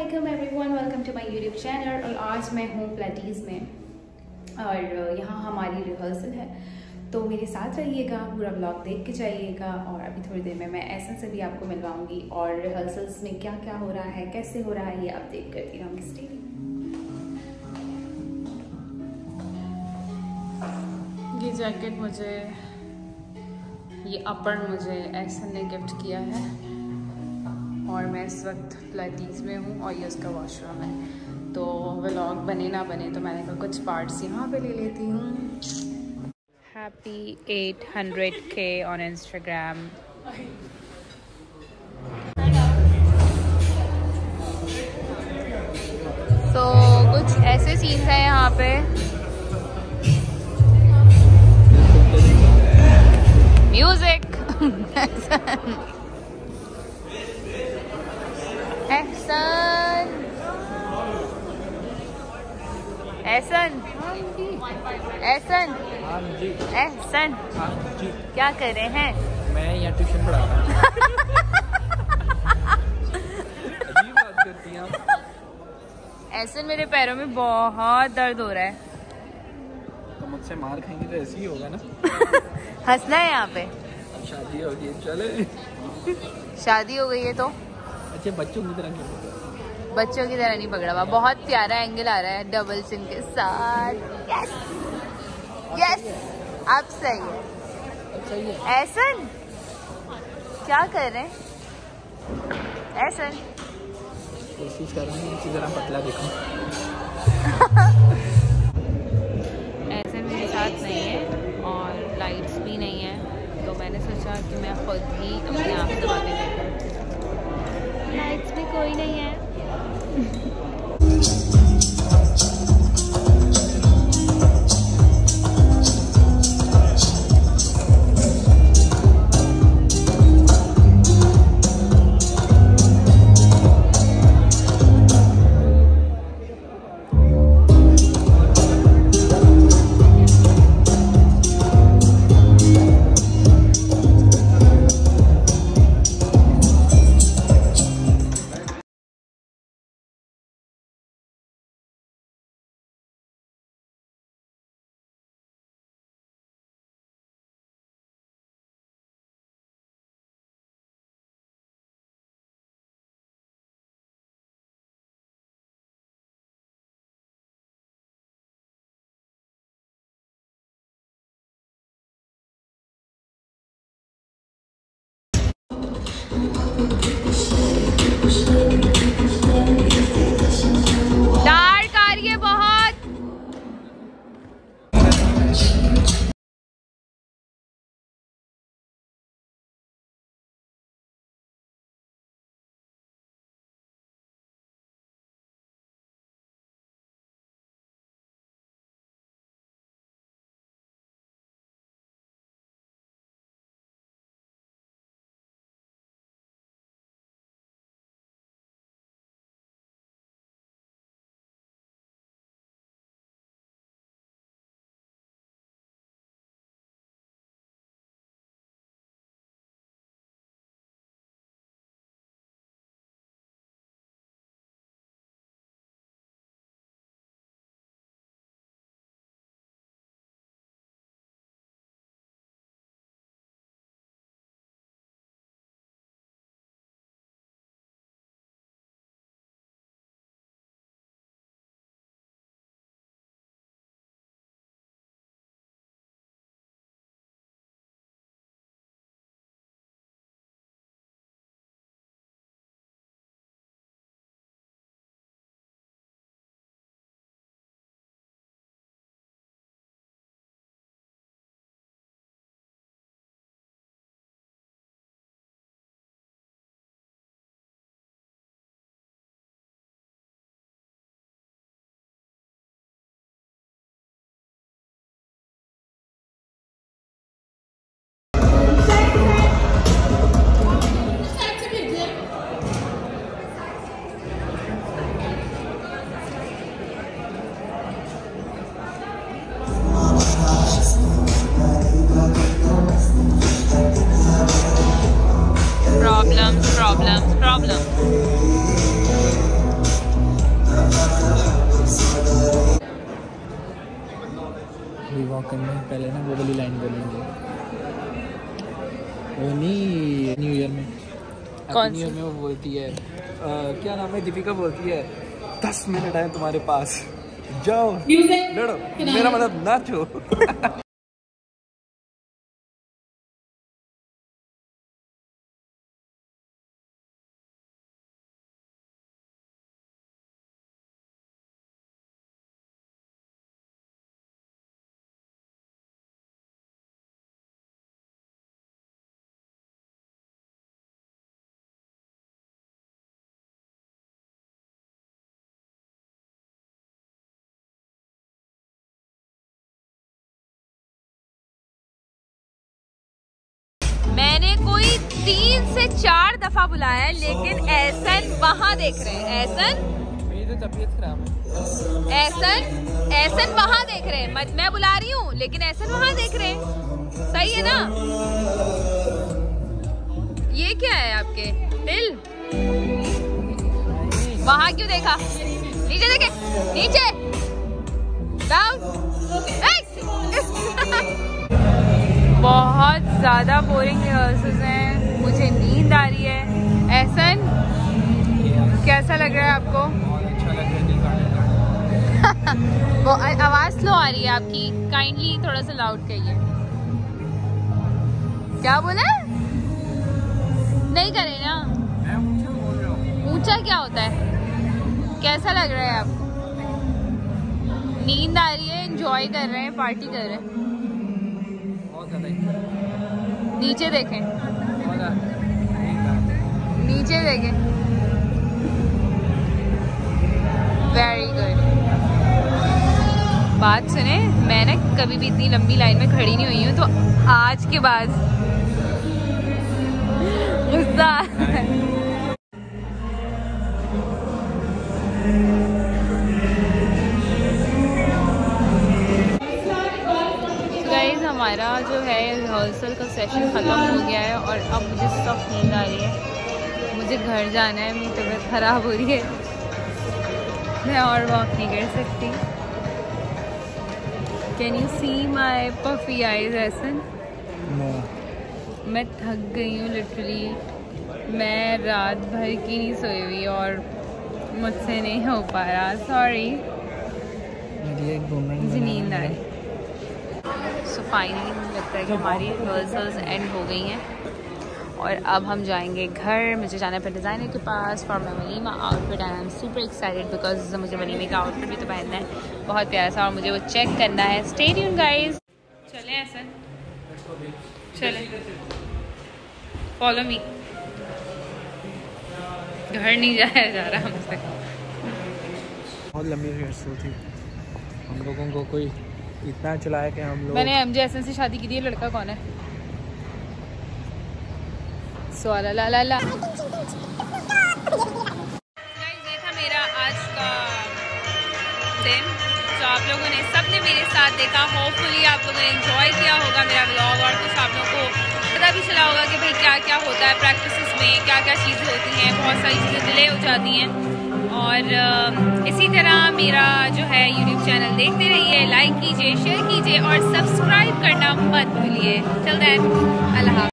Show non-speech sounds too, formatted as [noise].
Aslam everyone welcome to my YouTube channel और आज मैं हूँ प्लेटीज़ में। और यहाँ हमारी रिहर्सल है। तो मेरे साथ रहिएगा, पूरा ब्लॉग देख के जाइएगा और अभी थोड़ी देर में मैं ऐसा से भी आपको मिलवाऊँगी। और रिहर्सल्स में क्या क्या हो रहा है, कैसे हो रहा है, ये अपडेट करती रहूँगी स्टे ये जैकेट मुझे, ये अपर मुझे ऐसा ने गिफ्ट किया है। और मैं इस वक्त प्लेटीज़ में हूँ और ये उसका वॉशरूम है। तो व्लॉग बने ना बने तो मैंने कहा कुछ पार्ट्स यहाँ पे ले लेती हूँ। हैप्पी 800 के ऑन इंस्टाग्राम तो कुछ ऐसे सीन्स हैं यहाँ पे। म्यूज़िक [laughs] एहसन एहसन एहसन एहसन क्या कर रहे हैं? मैं यहाँ ट्यूशन पढ़ा रहा एहसन मेरे पैरों में बहुत दर्द हो रहा है। तो मुझसे मार खाएँगे तो ऐसे ही होगा ना? [laughs] हंसना है यहाँ पे। शादी होगी चले। शादी हो गई है तो? अच्छे बच्चों की तरह क्यों बच्चों की तरह नहीं पकड़ा हुआ। बहुत प्यारा एंगल आ रहा है डबल सिन के साथ। यस यस अब सही है। एहसन क्या कर रहे हैं? एहसन कोशिश कर रही हूँ तरह पतला दिखूँ। ऐसे मेरे साथ नहीं है और लाइट्स भी नहीं है। तो मैंने सोचा कि मैं खुद ही अपने आप से बातें देखूँ लाइट्स भी कोई नहीं है। करने में पहले ना वो वाली लाइन बोलेंगे। वो नहीं न्यू ईयर में। कौन न्यू ईयर में वो बोलती है आ, क्या नाम है? दीपिका बोलती है दस मिनट है तुम्हारे पास। जाओ लड़ो। मेरा मतलब नाचो। [laughs] तीन से चार दफ़ा बुलाया है लेकिन ऐसन वहाँ देख रहे हैं। ऐसन मेरी तो तबीयत खराब है। ऐसन ऐसन वहाँ देख रहे हैं। मत- मैं बुला रही हूँ लेकिन ऐसन वहाँ देख रहे हैं। सही है ना? ये क्या है आपके? दिल? वहाँ क्यों देखा? नीचे देखे। नीचे। डाउन [laughs] बहुत ज़्यादा बोरिंग रिहर्सल्स हैं। मुझे नींद आ रही है। ऐसन कैसा लग रहा है आपको? अच्छा [laughs] वो आवाज़ स्लो आ रही है आपकी। काइंडली थोड़ा सा लाउड कहिए। क्या बोला? नहीं करे ना। ऊँचा क्या होता है? कैसा लग रहा है आपको? नींद आ रही है एंजॉय कर रहे हैं पार्टी कर रहे हैं। नीचे देखें। नीचे देखें। वेरी गुड बात सुने, मैं ना कभी भी इतनी लंबी लाइन में खड़ी नहीं हुई हूँ तो आज के बाद। गुस्सा। हमारा जो है रिहर्सल का सेशन ख़त्म हो गया है और अब मुझे सख्त नींद आ रही है। मुझे घर जाना है मेरी तबीयत ख़राब हो रही है। मैं और वॉक नहीं कर सकती। Can you see my puffy eyes Ehsan मैं थक गई हूँ लिटरली मैं रात भर की नहीं सोई हुई और मुझसे नहीं हो पा रहा। सॉरी मुझे नींद आ रही सो फाइनली मुझे लगता है कि हमारी रिहर्सल्स एंड हो गई हैं। और अब हम जाएँगे घर। मुझे जाना है फिर डिज़ाइनर के पास for my walima outfit and I am super excited because मुझे वलीमे का आउटफिट भी तो पहनना है। बहुत प्यारा सा और मुझे वो चेक करना है। स्टेडियम गाइज़ चलें ऐसा? चलें। फॉलो मी घर नहीं जाया जा रहा हमसे बहुत लंबी रिहर्सल थी। हम लोगों को कोई इतना चलाया कि हम लोग मैंने एम जे एस से शादी की थी लड़का कौन है? सो ला ला ला। ला था मेरा आज का दिन आप लोगों ने मेरे साथ देखा। होपफुली आप लोगों ने एंजॉय किया होगा मेरा ब्लॉग और कुछ आप लोगों को पता भी चला होगा कि भाई क्या क्या होता है प्रैक्टिसेस में क्या क्या चीज़ें होती हैं, बहुत सारी चीज़ें डिले हो जाती हैं। और इसी तरह मेरा जो है यूट्यूब चैनल देखते रहिए लाइक कीजिए शेयर कीजिए और सब्सक्राइब करना मत भूलिए। चल देन अल्लाह।